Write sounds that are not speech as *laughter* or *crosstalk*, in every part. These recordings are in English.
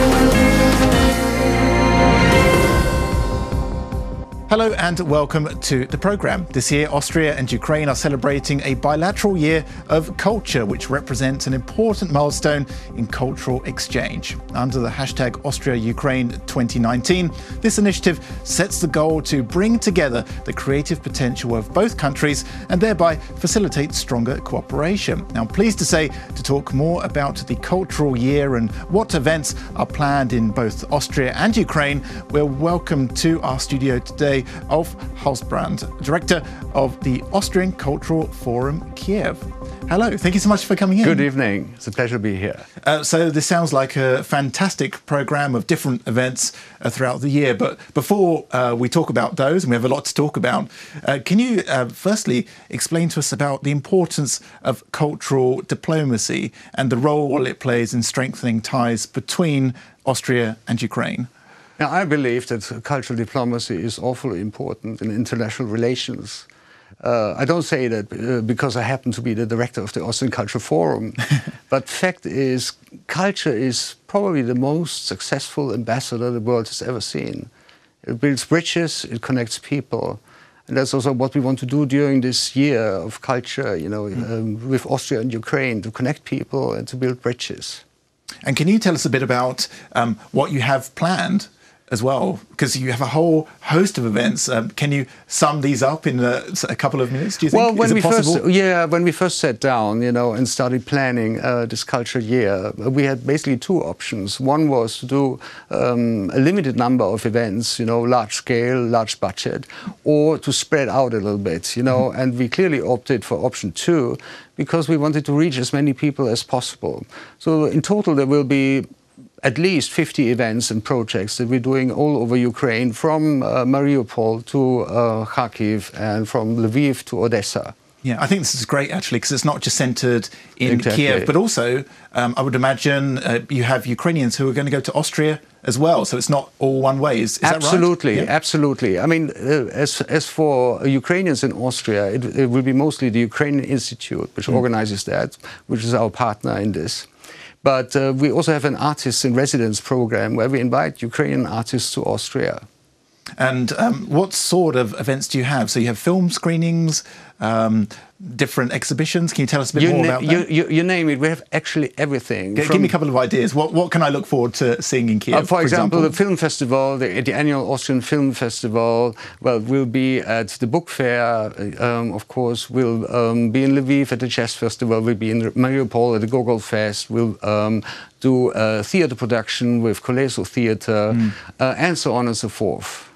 Thank you. Hello and welcome to the programme. This year, Austria and Ukraine are celebrating a bilateral year of culture, which represents an important milestone in cultural exchange. Under the hashtag Austria Ukraine 2019, this initiative sets the goal to bring together the creative potential of both countries and thereby facilitate stronger cooperation. Now, I'm pleased to say to talk more about the cultural year and what events are planned in both Austria and Ukraine, we're welcome to our studio today Ulf Hausbrandt, Director of the Austrian Cultural Forum Kiev. Hello, thank you so much for coming in. Good evening. It's a pleasure to be here. Uh, so, this sounds like a fantastic program of different events uh, throughout the year. But before uh, we talk about those, and we have a lot to talk about, uh, can you uh, firstly explain to us about the importance of cultural diplomacy and the role it plays in strengthening ties between Austria and Ukraine? Now, I believe that cultural diplomacy is awfully important in international relations. Uh, I don't say that uh, because I happen to be the director of the Austrian Cultural Forum, *laughs* but fact is, culture is probably the most successful ambassador the world has ever seen. It builds bridges, it connects people, and that's also what we want to do during this year of culture, you know, mm. um, with Austria and Ukraine, to connect people and to build bridges. And can you tell us a bit about um, what you have planned as well because you have a whole host of events. Um, can you sum these up in a, a, couple of minutes? Do you think? Well, when Is we possible? first yeah when we first sat down, you know, and started planning uh, this culture year, we had basically two options. One was to do um, a limited number of events, you know, large scale, large budget, or to spread out a little bit, you know. Mm-hmm. And we clearly opted for option two because we wanted to reach as many people as possible. So in total, there will be at least 50 events and projects that we're doing all over Ukraine, from uh, Mariupol to uh, Kharkiv and from Lviv to Odessa. Yeah, I think this is great actually because it's not just centered in exactly. Kiev, but also um, I would imagine uh, you have Ukrainians who are going to go to Austria as well. So it's not all one way. Is, is absolutely, right? yeah. absolutely. I mean, uh, as as for Ukrainians in Austria, it, it, will be mostly the Ukrainian Institute which mm. organizes that, which is our partner in this. But uh, we also have an artist in residence program where we invite Ukrainian artists to Austria. And um, what sort of events do you have? So you have film screenings, um, different exhibitions. Can you tell us a bit you more about that? You, you, name it. We have actually everything. G give me a couple of ideas. What, what can I look forward to seeing in Kiev? Uh, for, for example, example, the film festival, the, the, annual Austrian Film Festival, well, will be at the book fair. Uh, um, of course, we'll um, be in Lviv at the Jazz Festival. We'll be in Mariupol at the Gogol Fest. We'll um, do a theater production with Koleso Theater, mm. uh, and so on and so forth.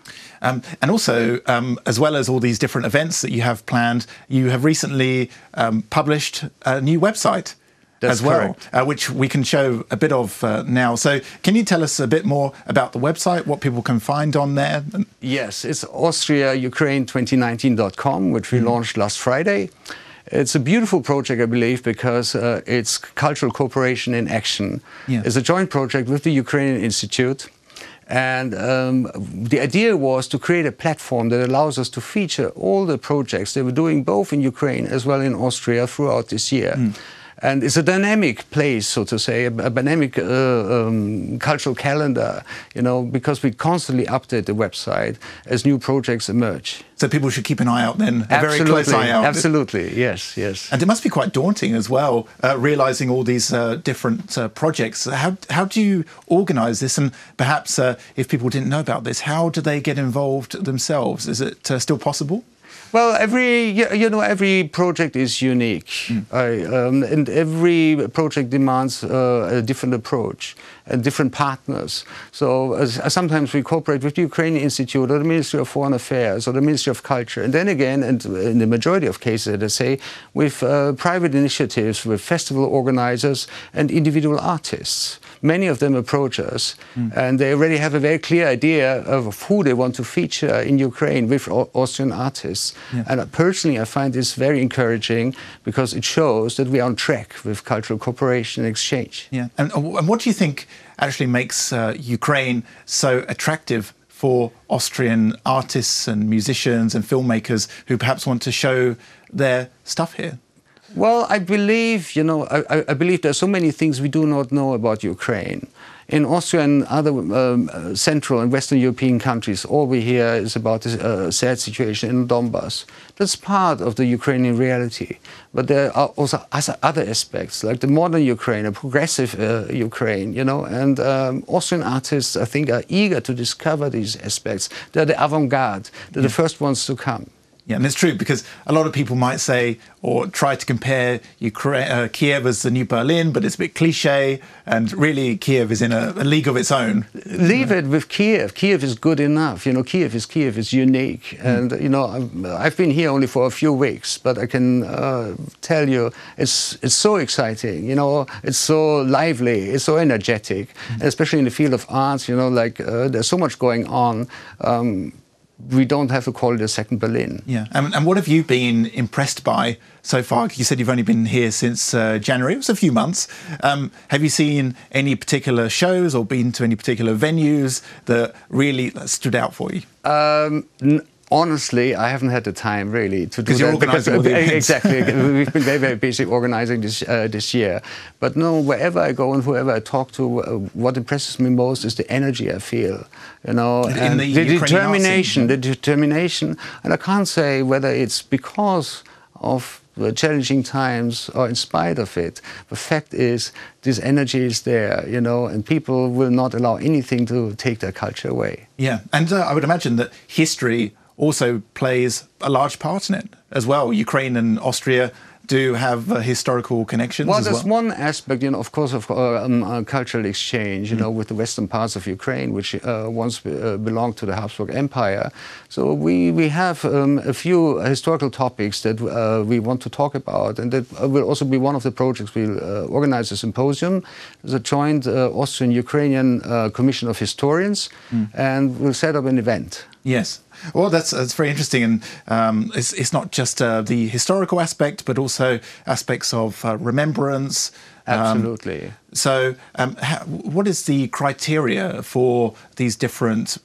Um, and also, um, as well as all these different events that you have planned, you have recently um, published a new website. That's as well, uh, which we can show a bit of uh, now. So, can you tell us a bit more about the website, what people can find on there? Yes, it's AustriaUkraine2019.com, which we mm. launched last Friday. It's a beautiful project, I believe, because uh, it's cultural cooperation in action. Yeah. It's a joint project with the Ukrainian Institute and um, the idea was to create a platform that allows us to feature all the projects they were doing both in Ukraine as well in Austria throughout this year. Mm. And it's a dynamic place, so to say, a, a dynamic uh, um, cultural calendar, you know, because we constantly update the website as new projects emerge. So people should keep an eye out then, a absolutely, very close eye out. Absolutely, yes, yes. And it must be quite daunting as well, uh, realizing all these uh, different uh, projects. How, how do you organize this? And perhaps uh, if people didn't know about this, how do they get involved themselves? Is it uh, still possible? Well, every you know every project is unique, mm. I, um, and every project demands uh, a different approach different partners. So uh, sometimes we cooperate with the Ukrainian Institute or the Ministry of Foreign Affairs or the Ministry of Culture, and then again, and in the majority of cases, I say, with uh, private initiatives, with festival organizers and individual artists many of them approach us, mm. and they already have a very clear idea of who they want to feature in Ukraine with Austrian artists. Yeah. And personally, I find this very encouraging because it shows that we are on track with cultural cooperation and exchange. Yeah. And, uh, and what do you think actually makes uh, Ukraine so attractive for Austrian artists and musicians and filmmakers who perhaps want to show their stuff here? Well, I believe, you know, I, I believe are so many things we do not know about Ukraine. In Austria and other um, uh, Central and Western European countries, all we hear is about the uh, sad situation in Donbass. That's part of the Ukrainian reality. But there are also other aspects, like the modern Ukraine, a progressive uh, Ukraine, you know, and um, Austrian artists, I think, are eager to discover these aspects. They're the avant-garde. They're yeah. the first ones to come. Yeah, and it's true because a lot of people might say or try to compare Ukraine, uh, Kiev as the new Berlin, but it's a bit cliche, and really Kiev is in a, a league of its own. Leave it with Kiev. Kiev is good enough. You know, Kiev is Kiev is unique, mm. and you know, I've been here only for a few weeks, but I can uh, tell you, it's it's so exciting. You know, it's so lively, it's so energetic, mm. especially in the field of arts. You know, like uh, there's so much going on. Um, we don't have to call it a second Berlin. Yeah, and, and what have you been impressed by so far? You said you've only been here since uh, January. It was a few months. Um, have you seen any particular shows or been to any particular venues that really stood out for you? Um, honestly, I haven't had the time really to do that because *laughs* exactly *laughs* we've been very very busy organizing this uh, this year. But no, wherever I go and whoever I talk to, uh, what impresses me most is the energy I feel. You know, and the, the determination, the determination, and I can't say whether it's because of the challenging times or in spite of it. The fact is, this energy is there, you know, and people will not allow anything to take their culture away. Yeah, and uh, I would imagine that history also plays a large part in it as well. Ukraine and Austria do have uh, historical connections well, there's well? one aspect, you know, of course, of uh, um, uh, cultural exchange, you mm. know, with the western parts of Ukraine, which uh, once uh, belonged to the Habsburg Empire. So we, we have um, a few historical topics that uh, we want to talk about, and that will also be one of the projects we'll organize a symposium. A joint Austrian-Ukrainian Commission of Historians, mm. and we'll set up an event. Yes. Well, that's that's very interesting, and um, it's it's not just uh, the historical aspect, but also aspects of uh, remembrance. Um, Absolutely. Um, so, um, what is the criteria for these different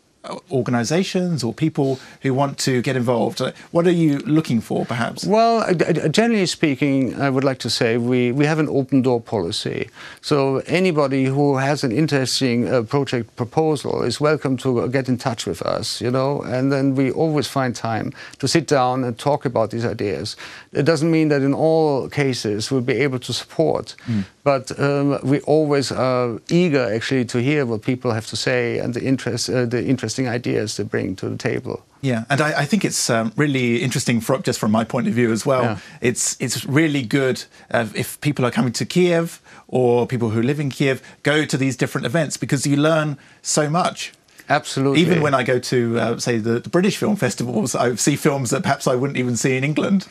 organizations or people who want to get involved? Uh, what are you looking for, perhaps? Well, generally speaking, I would like to say we, we have an open door policy. So anybody who has an interesting uh, project proposal is welcome to get in touch with us, you know, and then we always find time to sit down and talk about these ideas. It doesn't mean that in all cases we'll be able to support, mm. but um, we always are eager actually to hear what people have to say and the interest, uh, the interesting interesting ideas to bring to the table. Yeah, and I, I think it's um, really interesting, for, just from my point of view as well. Yeah. It's it's really good uh, if people are coming to Kiev or people who live in Kiev go to these different events because you learn so much. Absolutely. Even when I go to, uh, say, the, the British film festivals, I see films that perhaps I wouldn't even see in England.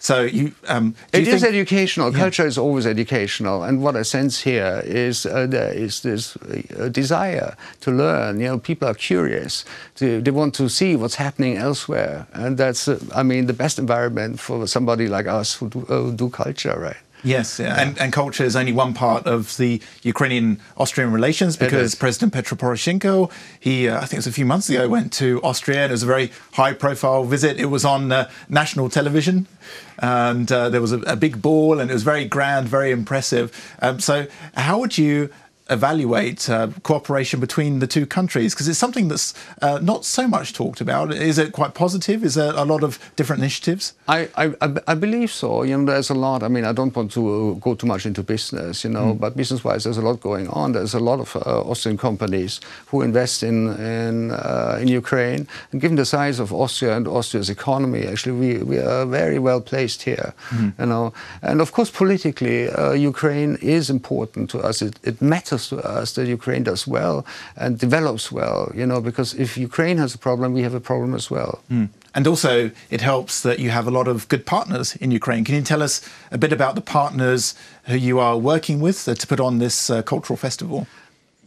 So you, um, it you is educational. Yeah. Culture is always educational, and what I sense here is uh, there is this uh, desire to learn. You know, people are curious. To, they want to see what's happening elsewhere, and that's, uh, I mean, the best environment for somebody like us who do, uh, do culture, right? Yes, yeah. and, and culture is only one part of the Ukrainian-Austrian relations because President Petro Poroshenko, he, uh, I think it was a few months ago, went to Austria and it was a very high-profile visit. It was on uh, national television and uh, there was a, a, big ball and it was very grand, very impressive. Um, so how would you evaluate uh, cooperation between the two countries? Because it's something that's uh, not so much talked about. Is it quite positive? Is there a lot of different initiatives? I, I, I believe so. You know, there's a lot. I mean, I don't want to go too much into business, you know, mm. but business-wise, there's a lot going on. There's a lot of uh, Austrian companies who invest in in, uh, in Ukraine. And given the size of Austria and Austria's economy, actually, we, we are very well placed here, mm. you know. And of course, politically, uh, Ukraine is important to us. It, it matters matters to us that Ukraine does well and develops well, you know, because if Ukraine has a problem, we have a problem as well. Mm. And also, it helps that you have a lot of good partners in Ukraine. Can you tell us a bit about the partners who you are working with to put on this uh, cultural festival?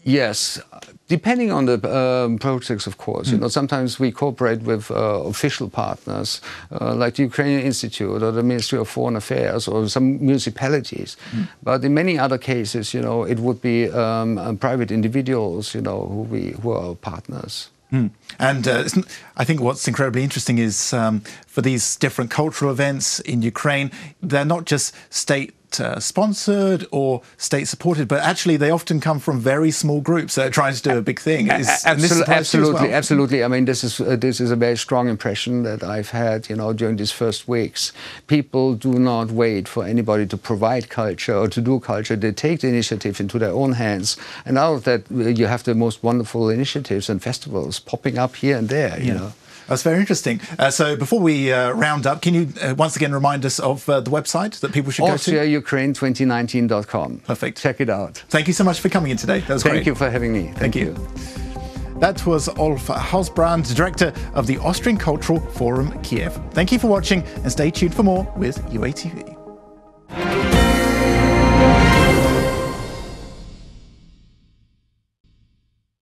Yes, depending on the um, projects, of course. Mm. You know, sometimes we cooperate with uh, official partners, uh, like the Ukrainian Institute or the Ministry of Foreign Affairs or some municipalities. Mm. But in many other cases, you know, it would be um, uh, private individuals, you know, who we who are partners. And uh, I think what's incredibly interesting is um, for these different cultural events in Ukraine, they're not just state uh, sponsored or state supported, but actually they often come from very small groups that are trying to do a big thing. Is, absolutely, absolutely, well? absolutely. I mean, this is uh, this is a very strong impression that I've had. You know, during these first weeks, people do not wait for anybody to provide culture or to do culture. They take the initiative into their own hands, and out of that, uh, you have the most wonderful initiatives and festivals popping up here and there. You yeah. know. That's very interesting. Uh, so before we uh, round up, can you uh, once again remind us of uh, the website that people should Austria, go to? AustriaUkraine2019.com. Perfect. Check it out. Thank you so much for coming in today. That was Thank great. you for having me. Thank, Thank you. you. That was Ulf Hausbrandt, Director of the Austrian Cultural Forum Kiev. Thank you for watching and stay tuned for more with UATV.